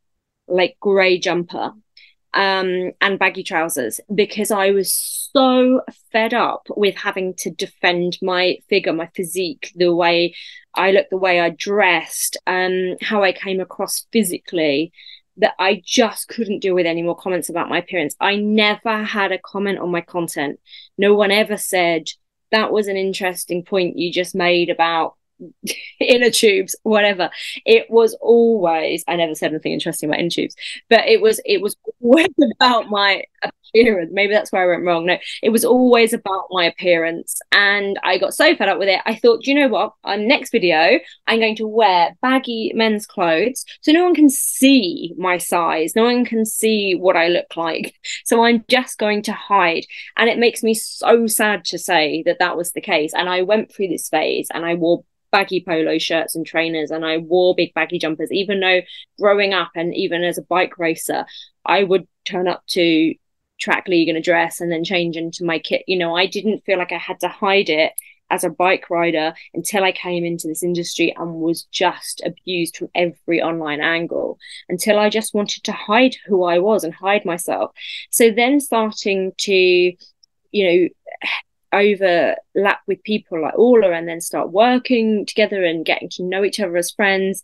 like grey jumper um, and baggy trousers because I was so fed up with having to defend my figure, my physique, the way I looked, the way I dressed, um, how I came across physically, that I just couldn't deal with any more comments about my appearance. I never had a comment on my content. No one ever said, that was an interesting point you just made about inner tubes, whatever. It was always I never said anything interesting about inner tubes, but it was it was always about my appearance. Maybe that's where I went wrong. No, it was always about my appearance. And I got so fed up with it. I thought, you know what? On next video, I'm going to wear baggy men's clothes so no one can see my size. No one can see what I look like. So I'm just going to hide. And it makes me so sad to say that that was the case. And I went through this phase and I wore baggy polo shirts and trainers and I wore big baggy jumpers, even though growing up and even as a bike racer, I would turn up to track league in a dress and then change into my kit. You know, I didn't feel like I had to hide it as a bike rider until I came into this industry and was just abused from every online angle until I just wanted to hide who I was and hide myself. So then starting to, you know, overlap with people like Orla and then start working together and getting to know each other as friends,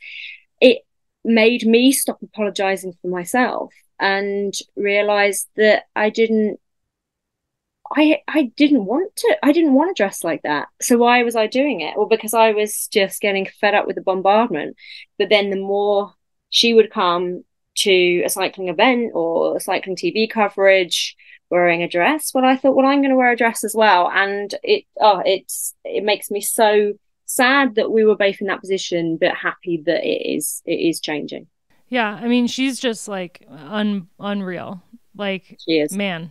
it made me stop apologizing for myself and realize that I didn't I I didn't want to I didn't want to dress like that. So why was I doing it? Well, because I was just getting fed up with the bombardment. But then the more she would come to a cycling event or cycling TV coverage wearing a dress, well, I thought, well, I'm going to wear a dress as well. And it oh, it's it makes me so sad that we were both in that position, but happy that it is it is changing. Yeah, I mean, she's just like un- unreal. Like, she is. man,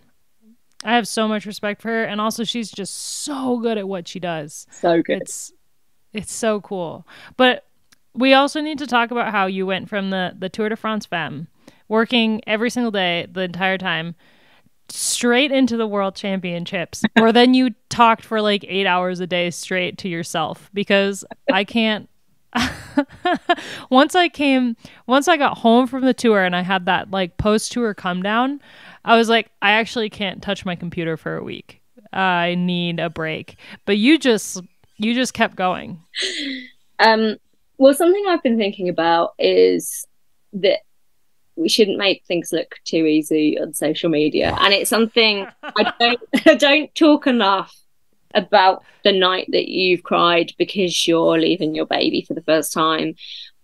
I have so much respect for her, and also she's just so good at what she does. So good. It's it's so cool. But we also need to talk about how you went from the the Tour de France Femmes, working every single day the entire time, straight into the World Championships, or then you talked for like eight hours a day straight to yourself because I can't once I came, once I got home from the tour and I had that like post tour come down, I was like, I actually can't touch my computer for a week. I need a break. But you just, you just kept going. Um, well, something I've been thinking about is that we shouldn't make things look too easy on social media, and it's something I don't, I don't talk enough about the night that you've cried because you're leaving your baby for the first time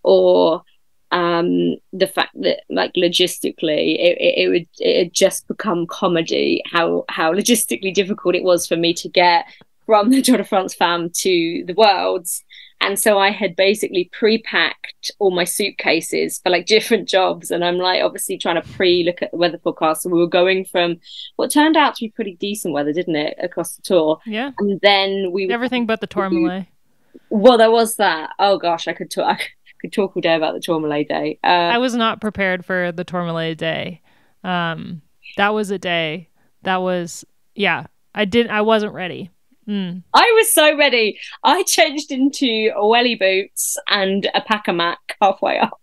or um, the fact that like logistically it, it, it would it had just become comedy how how logistically difficult it was for me to get from the Tour de France Femmes to the worlds and so I had basically pre-packed all my suitcases for like different jobs. And I'm like obviously trying to pre-look at the weather forecast. So we were going from what turned out to be pretty decent weather, didn't it, across the tour? Yeah. And then we everything but the Tourmalet. Well, there was that. Oh gosh, I could talk. I could talk all day about the Tourmalet day. Uh, I was not prepared for the Tourmalet day. Um, that was a day that was yeah. I didn't. I wasn't ready. Mm. I was so ready. I changed into welly boots and a packer mac halfway up.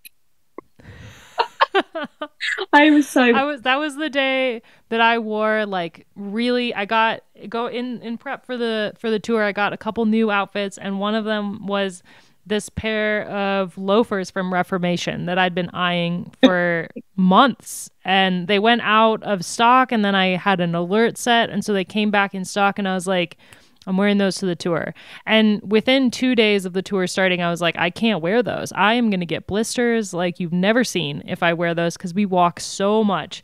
I was so. I was that was the day that I wore like really. I got go in in prep for the for the tour. I got a couple new outfits, and one of them was this pair of loafers from Reformation that I'd been eyeing for months. And they went out of stock, and then I had an alert set. And so they came back in stock, and I was like, I'm wearing those to the tour. And within two days of the tour starting, I was like, I can't wear those. I am going to get blisters like you've never seen if I wear those because we walk so much.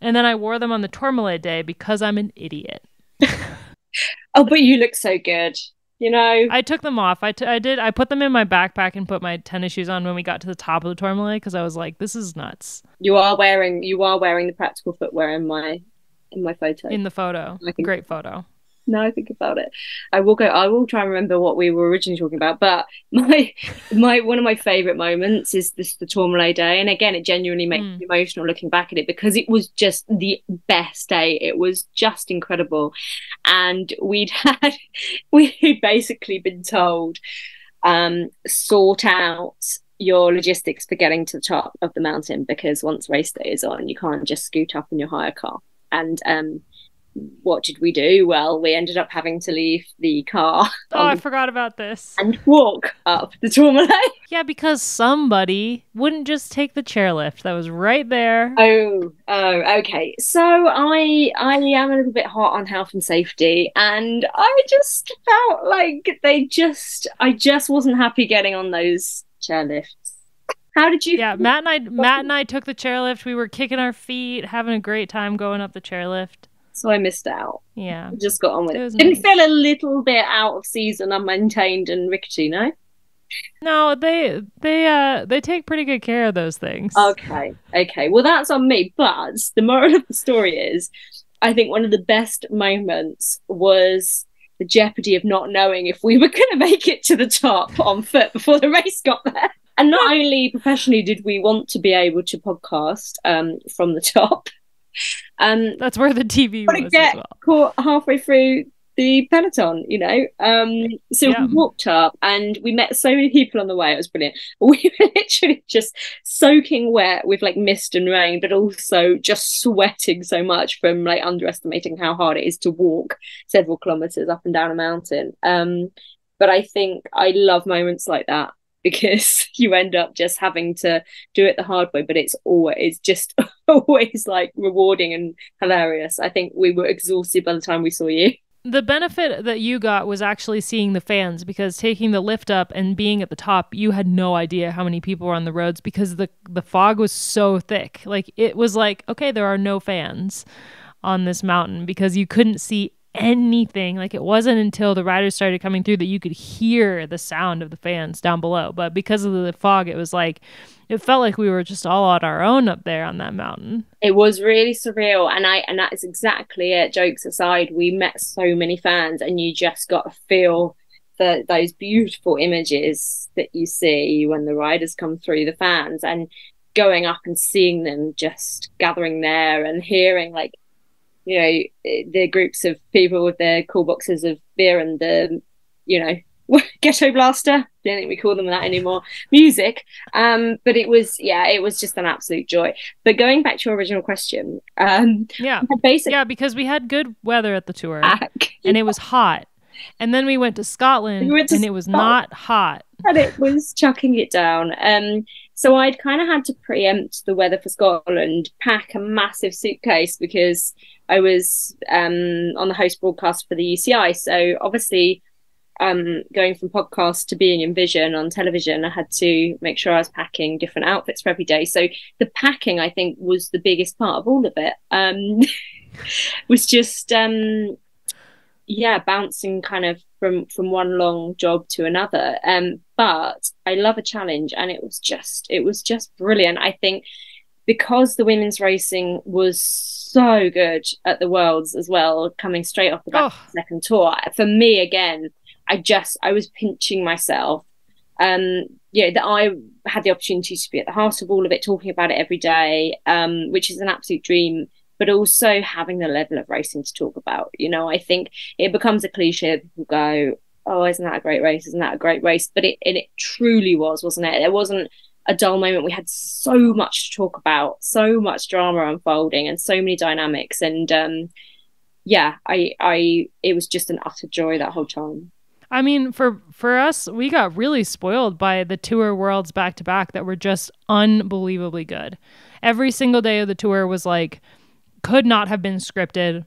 And then I wore them on the Tourmalet day because I'm an idiot. oh, but you look so good. You know, I took them off. I, t- I did. I put them in my backpack and put my tennis shoes on when we got to the top of the Tourmalet because I was like, "This is nuts." You are wearing you are wearing the practical footwear in my in my photo. In the photo, great photo now I think about it. I will go. I will try and remember what we were originally talking about. But my my one of my favorite moments is this the Tourmalet day, and again, it genuinely makes mm. me emotional looking back at it because it was just the best day. It was just incredible, and we'd had we'd basically been told um, sort out your logistics for getting to the top of the mountain because once race day is on, you can't just scoot up in your hire car and um what did we do? Well, we ended up having to leave the car. Oh, I forgot about this. And walk up the Tourmalet. Yeah, because somebody wouldn't just take the chairlift that was right there. Oh, oh, okay. So I I am a little bit hot on health and safety, and I just felt like they just I just wasn't happy getting on those chairlifts. How did you? Yeah, Matt and I Matt and I took the chairlift. We were kicking our feet, having a great time going up the chairlift so I missed out. Yeah, just got on with it. it. Didn't nice. feel a little bit out of season, unmaintained, and rickety. No. No, they they uh they take pretty good care of those things. Okay, okay. Well, that's on me. But the moral of the story is, I think one of the best moments was the jeopardy of not knowing if we were going to make it to the top on foot before the race got there. And not only professionally did we want to be able to podcast um, from the top, um, That's where the TV was get well. caught halfway through the peloton, you know. Um, so yeah. we walked up and we met so many people on the way. It was brilliant. We were literally just soaking wet with like mist and rain, but also just sweating so much from like underestimating how hard it is to walk several kilometers up and down a mountain. Um, but I think I love moments like that because you end up just having to do it the hard way but it's always just always like rewarding and hilarious. I think we were exhausted by the time we saw you. The benefit that you got was actually seeing the fans because taking the lift up and being at the top you had no idea how many people were on the roads because the the fog was so thick. Like it was like okay there are no fans on this mountain because you couldn't see anything. Like it wasn't until the riders started coming through that you could hear the sound of the fans down below. But because of the fog, it was like it felt like we were just all on our own up there on that mountain. It was really surreal, and I and that is exactly it. Jokes aside, we met so many fans, and you just got to feel the those beautiful images that you see when the riders come through the fans and going up and seeing them just gathering there and hearing like you know the groups of people with their cool boxes of beer and the you know ghetto blaster. I don't think we call them that anymore. Music. Um but it was yeah it was just an absolute joy. But going back to your original question um yeah. basically yeah because we had good weather at the tour. And it was hot. And then we went to Scotland we to and it was not hot. And it was chucking it down. Um so I'd kind of had to preempt the weather for Scotland, pack a massive suitcase because I was um, on the host broadcast for the UCI. So obviously, um, going from podcast to being in vision on television, I had to make sure I was packing different outfits for every day. So the packing, I think, was the biggest part of all of it. Um, was just um, yeah, bouncing kind of from from one long job to another. Um, but I love a challenge, and it was just it was just brilliant. I think because the women's racing was so good at the worlds as well, coming straight off the back oh. of the second tour. For me, again, I just I was pinching myself. Um, yeah, that I had the opportunity to be at the heart of all of it, talking about it every day, um, which is an absolute dream but also having the level of racing to talk about. You know, I think it becomes a cliche. People go, "Oh, isn't that a great race? Isn't that a great race?" But it it truly was, wasn't it? There wasn't a dull moment. We had so much to talk about, so much drama unfolding, and so many dynamics. And um, yeah, I, I, it was just an utter joy that whole time. I mean, for for us, we got really spoiled by the tour worlds back to back that were just unbelievably good. Every single day of the tour was like could not have been scripted.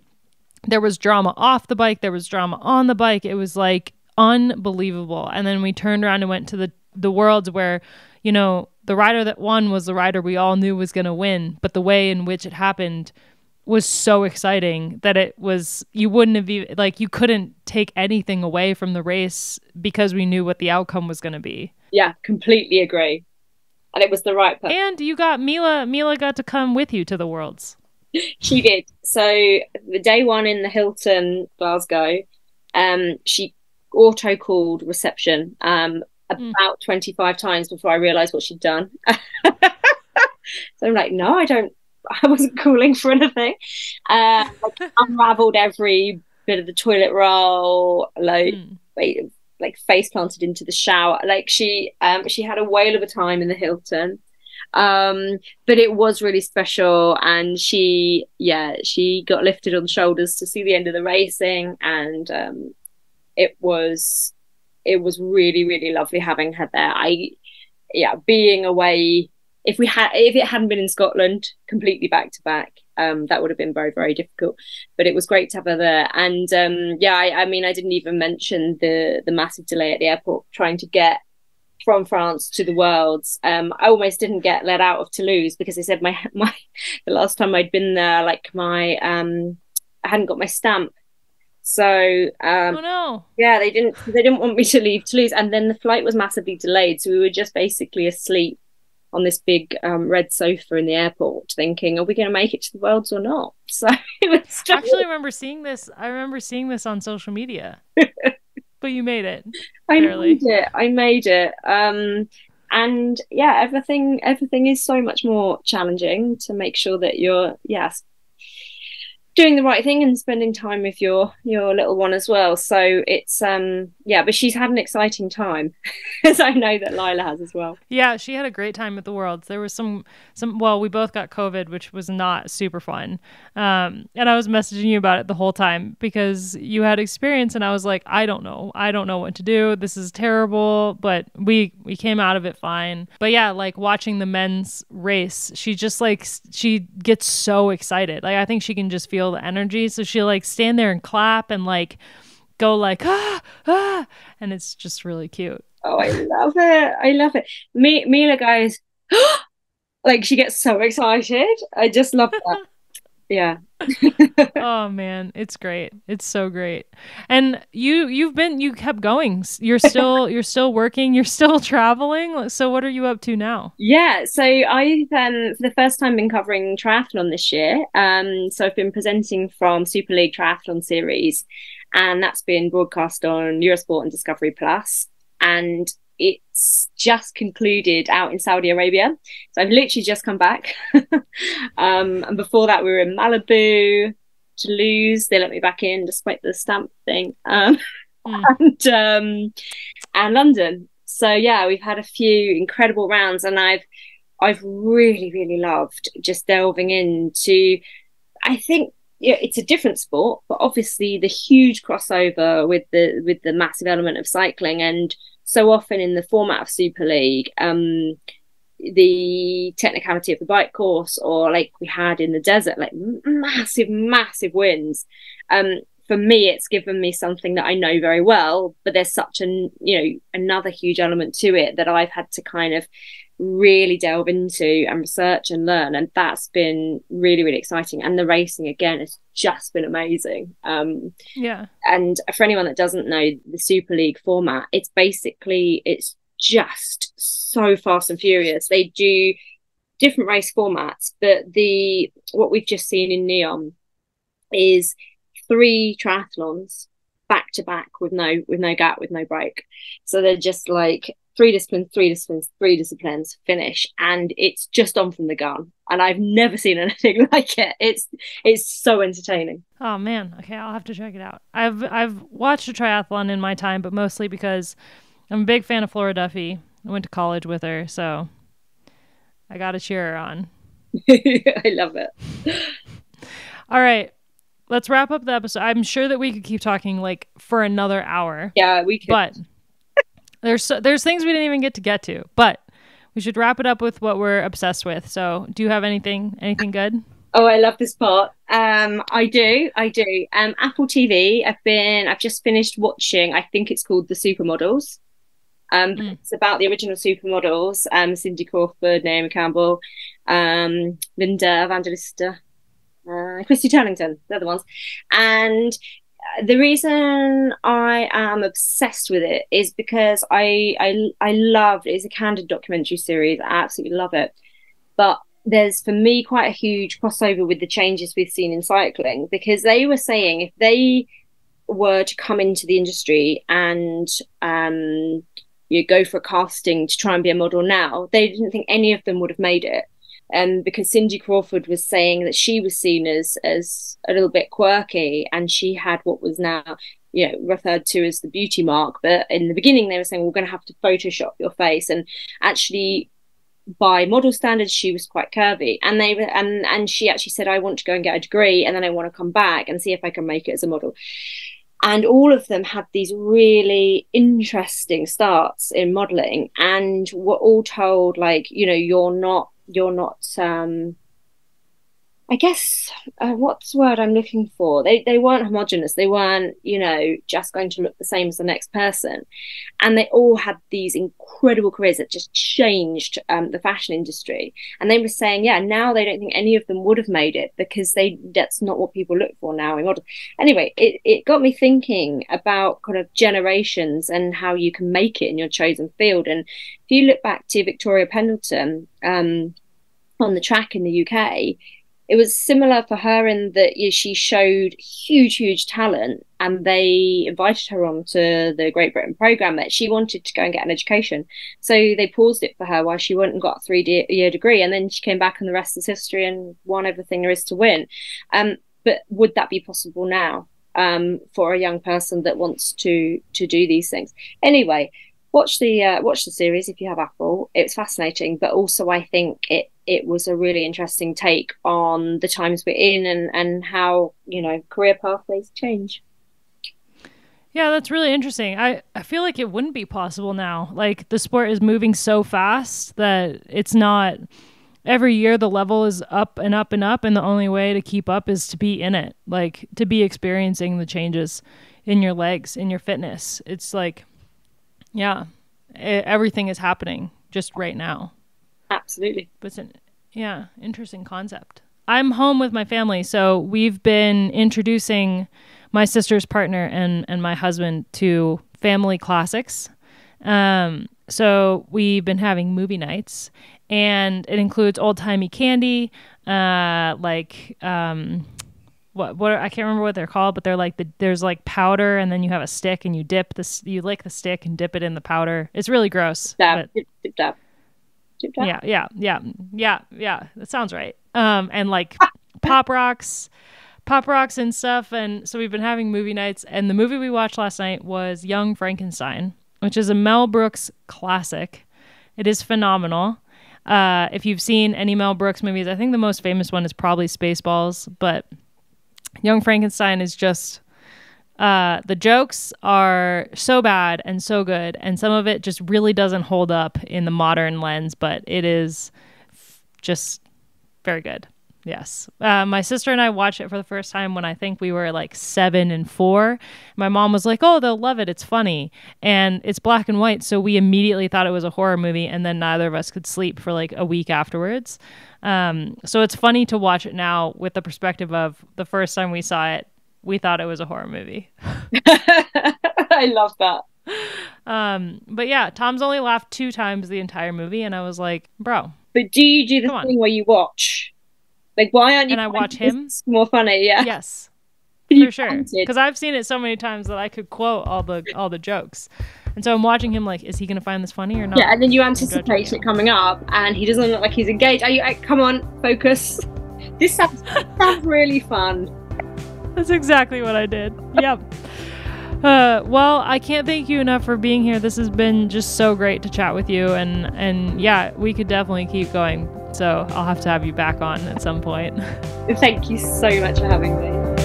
There was drama off the bike, there was drama on the bike. It was like unbelievable. And then we turned around and went to the the worlds where, you know, the rider that won was the rider we all knew was going to win, but the way in which it happened was so exciting that it was you wouldn't have even like you couldn't take anything away from the race because we knew what the outcome was going to be. Yeah, completely agree. And it was the right person. And you got Mila Mila got to come with you to the worlds she did. So the day one in the Hilton Glasgow, um, she auto called reception um, hmm. about mm. 25 times before I realized what she'd done. so I'm like, no, I don't, I wasn't calling for anything. Uh, like, unraveled every bit of the toilet roll, like, mm. wait, like face planted into the shower. Like she, um, she had a whale of a time in the Hilton. Um, but it was really special, and she, yeah, she got lifted on shoulders to see the end of the racing, and um, it was, it was really, really lovely having her there. I, yeah, being away. If we had, if it hadn't been in Scotland, completely back to back, um, that would have been very, very difficult. But it was great to have her there. And um, yeah, I, I, mean, I didn't even mention the the massive delay at the airport trying to get from France to the Worlds. Um, I almost didn't get let out of Toulouse because they said my my the last time I'd been there, like my um, I hadn't got my stamp. So um, oh no, yeah, they didn't they didn't want me to leave Toulouse, and then the flight was massively delayed, so we were just basically asleep on this big um, red sofa in the airport, thinking, "Are we going to make it to the worlds or not?" So it was. Just... I actually remember seeing this. I remember seeing this on social media. but you made it. I made it. I made it. Um, and yeah, everything everything is so much more challenging to make sure that you're yes doing the right thing and spending time with your your little one as well. So it's um yeah, but she's had an exciting time, as I know that Lila has as well. Yeah, she had a great time at the Worlds. There was some some well, we both got COVID, which was not super fun. Um, and I was messaging you about it the whole time because you had experience, and I was like, I don't know, I don't know what to do. This is terrible, but we we came out of it fine. But yeah, like watching the men's race, she just like she gets so excited. Like I think she can just feel the energy. So she'll like stand there and clap and like go like ah ah, and it's just really cute. Oh, I love it! I love it. Me, Mila guys, like she gets so excited. I just love that. yeah. Oh man. It's great. It's so great. And you you've been you kept going. You're still you're still working. You're still traveling. So what are you up to now? Yeah. So i've um for the first time been covering triathlon this year. Um so i've been presenting from super league triathlon series and that's been broadcast on eurosport and discovery plus and it's just concluded out in Saudi Arabia. So I've literally just come back. um, and before that, we were in Malibu, Toulouse. They let me back in despite the stamp thing. Um, mm. and, um, and London. So yeah, we've had a few incredible rounds, and I've I've really really loved just delving into. I think yeah, it's a different sport, but obviously the huge crossover with the with the massive element of cycling and so often in the format of Super League, um, the technicality of the bike course, or like we had in the desert, like massive, massive winds. Um, for me, it's given me something that I know very well, but there's such an you know another huge element to it that I've had to kind of really delve into and research and learn and that's been really really exciting. And the racing again has just been amazing. Um yeah. and for anyone that doesn't know the super league format it's basically it's just so fast and furious. They do different race formats but the what we've just seen in NEOM is three triathlons back to back with no with no gap with no break. So they're just like three disciplines, three disciplines, three disciplines, finish, and it's just on from the gun. And I've never seen anything like it. It's it's so entertaining. Oh man, okay, I'll have to check it out. I've I've watched a triathlon in my time, but mostly because I'm a big fan of Flora Duffy. I went to college with her, so I got to cheer her on. I love it. All right, let's wrap up the episode. I'm sure that we could keep talking like for another hour. Yeah, we could. But there's so, there's things we didn't even get to get to, but we should wrap it up with what we're obsessed with. So, do you have anything anything good? Oh, I love this part. Um, I do, I do. Um, Apple TV. I've been, I've just finished watching. I think it's called The Supermodels. Um, mm. it's about the original supermodels. Um, Cindy Crawford, Naomi Campbell, um, Linda Evangelista, uh, Christy Turlington. They're the ones. And the reason I am obsessed with it is because I I I love it's a candid documentary series. I absolutely love it. But there's for me quite a huge crossover with the changes we've seen in cycling because they were saying if they were to come into the industry and um you go for a casting to try and be a model now, they didn't think any of them would have made it um, because Cindy Crawford was saying that she was seen as as a little bit quirky, and she had what was now you know referred to as the beauty mark. But in the beginning, they were saying we're going to have to Photoshop your face, and actually. By model standards, she was quite curvy, and they and and she actually said, "I want to go and get a degree, and then I want to come back and see if I can make it as a model." and all of them had these really interesting starts in modeling and were all told like you know you're not you're not um I guess uh, what's the word I'm looking for? They they weren't homogenous. They weren't, you know, just going to look the same as the next person, and they all had these incredible careers that just changed um, the fashion industry. And they were saying, yeah, now they don't think any of them would have made it because they that's not what people look for now in models. Anyway, it it got me thinking about kind of generations and how you can make it in your chosen field. And if you look back to Victoria Pendleton. Um, on the track in the UK, it was similar for her in that you know, she showed huge, huge talent, and they invited her on to the Great Britain program that she wanted to go and get an education. So they paused it for her while she went and got a three year degree, and then she came back, and the rest is history, and won everything there is to win. Um, but would that be possible now um, for a young person that wants to to do these things? Anyway, watch the uh, watch the series if you have Apple. It's fascinating, but also I think it it was a really interesting take on the times we're in and and how you know career pathways change. Yeah, that's really interesting. I, I feel like it wouldn't be possible now. Like the sport is moving so fast that it's not every year the level is up and up and up and the only way to keep up is to be in it. Like to be experiencing the changes in your legs, in your fitness. It's like yeah, it, everything is happening just right now. Absolutely. But it's an yeah, interesting concept. I'm home with my family, so we've been introducing my sister's partner and and my husband to family classics. Um, so we've been having movie nights, and it includes old timey candy, uh, like um, what what I can't remember what they're called, but they're like the there's like powder, and then you have a stick, and you dip this you lick the stick and dip it in the powder. It's really gross. Dab, dip, dip, dab. Yeah, yeah, yeah, yeah, yeah. That sounds right. Um, and like pop rocks, pop rocks and stuff. And so we've been having movie nights, and the movie we watched last night was Young Frankenstein, which is a Mel Brooks classic. It is phenomenal. Uh, if you've seen any Mel Brooks movies, I think the most famous one is probably Spaceballs, but Young Frankenstein is just uh, the jokes are so bad and so good, and some of it just really doesn't hold up in the modern lens, but it is f- just very good. Yes. Uh, my sister and I watched it for the first time when I think we were like seven and four. My mom was like, Oh, they'll love it. It's funny. And it's black and white. So we immediately thought it was a horror movie. And then neither of us could sleep for like a week afterwards. Um, so it's funny to watch it now with the perspective of the first time we saw it, we thought it was a horror movie. I love that. Um, but yeah, Tom's only laughed two times the entire movie. And I was like, Bro. But do you do the thing on. where you watch? Like, why aren't you? And I watch him. More funny, yeah. Yes, for sure. Because I've seen it so many times that I could quote all the all the jokes. And so I'm watching him like, is he gonna find this funny or not? Yeah, and then you anticipate it coming up, and he doesn't look like he's engaged. Are you? Come on, focus. This sounds, sounds really fun. That's exactly what I did. Yep. Uh, well, I can't thank you enough for being here. This has been just so great to chat with you, and and yeah, we could definitely keep going. So I'll have to have you back on at some point. Thank you so much for having me.